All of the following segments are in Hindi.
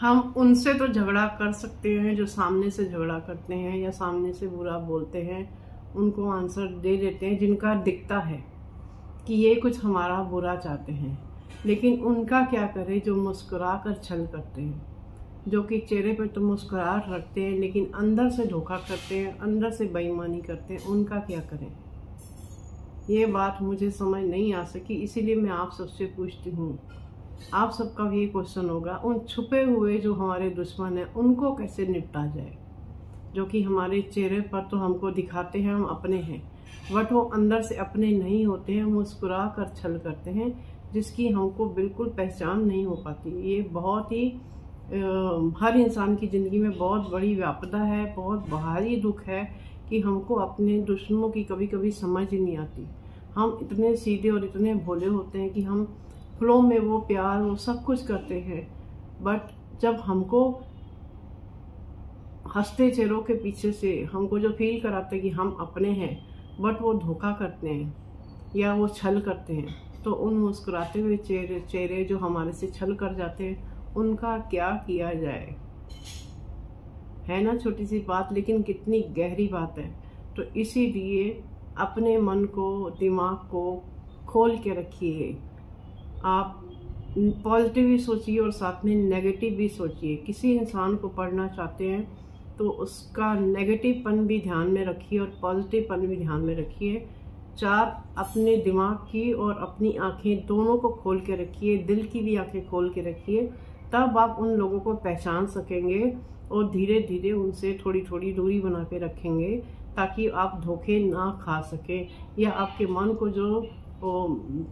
हम उनसे तो झगड़ा कर सकते हैं, जो सामने से झगड़ा करते हैं या सामने से बुरा बोलते हैं, उनको आंसर दे देते हैं, जिनका दिखता है कि ये कुछ हमारा बुरा चाहते हैं। लेकिन उनका क्या करें, जो मुस्कुरा कर छल करते हैं, जो कि चेहरे पर तो मुस्कुराहट रखते हैं, लेकिन अंदर से धोखा करते हैं, अंदर से बेईमानी करते हैं, उनका क्या करें? ये बात मुझे समझ नहीं आ सकी, इसीलिए मैं आप सबसे पूछती हूँ आप सबका भी ये क्वेश्चन होगा, उन छुपे हुए जो हमारे दुश्मन हैं, उनको कैसे निपटा जाए? जो कि हमारे चेहरे पर तो हमको दिखाते हैं, हम अपने हैं। बट वो अंदर से अपने नहीं होते हैं मुस्कुरा कर छल करते हैं, जिसकी हमको बिल्कुल पहचान नहीं हो पाती। ये बहुत ही हर इंसान की ज़िंदगी में बहुत बड़ी व्यापदा है, बहुत भारी दुख है कि हमको अपने दुश्मनों की कभी कभी समझ ही नहीं आती। हम इतने सीधे और इतने भोले होते हैं कि हम फ्लो में वो प्यार, वो सब कुछ करते हैं। बट जब हमको हँसते चेहरों के पीछे से, हमको जो फील कराते हैं कि हम अपने हैं, बट वो धोखा करते हैं या वो छल करते हैं तो उन मुस्कुराते हुए चेहरे चेहरे जो हमारे से छल कर जाते हैं, उनका क्या किया जाए? है ना छोटी सी बात, लेकिन कितनी गहरी बात है। तो इसीलिए अपने मन को, दिमाग को खोल के रखिए। आप पॉजिटिव भी सोचिए और साथ में नेगेटिव भी सोचिए। किसी इंसान को पढ़ना चाहते हैं तो उसका नेगेटिव पन भी ध्यान में रखिए और पॉजिटिव पन भी ध्यान में रखिए। चार, अपने दिमाग की और अपनी आँखें दोनों को खोल के रखिए, दिल की भी आँखें खोल के रखिए। तब आप उन लोगों को पहचान सकेंगे और धीरे धीरे उनसे थोड़ी थोड़ी दूरी बना के रखेंगे, ताकि आप धोखे ना खा सकें। या आपके मन को जो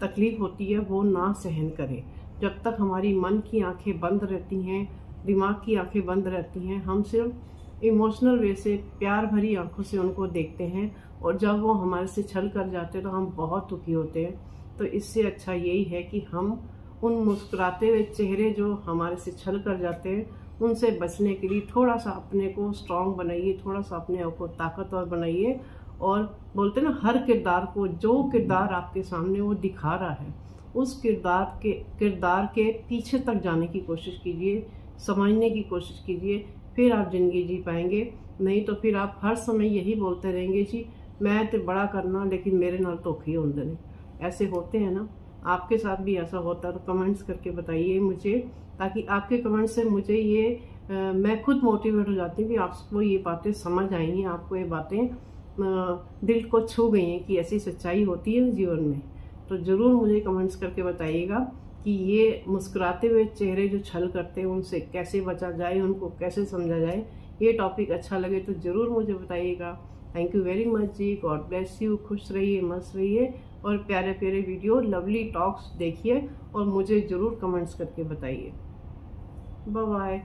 तकलीफ़ होती है, वो ना सहन करें। जब तक हमारी मन की आँखें बंद रहती हैं, दिमाग की आँखें बंद रहती हैं, हम सिर्फ़ इमोशनल वे से, प्यार भरी आँखों से उनको देखते हैं और जब वो हमारे से छल कर जाते हैं तो हम बहुत दुखी होते हैं। तो इससे अच्छा यही है कि हम उन मुस्कुराते हुए चेहरे जो हमारे से छल कर जाते हैं, उनसे बचने के लिए थोड़ा सा अपने को स्ट्रांग बनाइए, थोड़ा सा अपने आप को ताकतवर बनाइए और बोलते ना हर किरदार को जो किरदार आपके सामने वो दिखा रहा है उस किरदार के किरदार के पीछे तक जाने की कोशिश कीजिए समझने की कोशिश कीजिए फिर आप ज़िंदगी जी पाएँगे। नहीं तो फिर आप हर समय यही बोलते रहेंगे जी मैं तो बड़ा करना लेकिन मेरे नाल धोखे होंगे नहीं ऐसे होते हैं ना। आपके साथ भी ऐसा होता तो कमेंट्स करके बताइए मुझे ताकि आपके कमेंट्स से मुझे ये आ, मैं खुद मोटिवेट हो जाती हूँ कि आपको ये बातें समझ हैं आपको ये बातें दिल को छू गई हैं कि ऐसी सच्चाई होती है जीवन में। तो ज़रूर मुझे कमेंट्स करके बताइएगा कि ये मुस्कुराते हुए चेहरे जो छल करते हैं, उनसे कैसे बचा जाए, उनको कैसे समझा जाए, ये टॉपिक अच्छा लगे तो ज़रूर मुझे बताइएगा। थैंक यू वेरी मच जी। गॉड ब्लेस यू खुश रहिए, मस्त रहिए और प्यारे प्यारे वीडियो लवली टॉक्स देखिए और मुझे ज़रूर कमेंट्स करके बताइए। बाय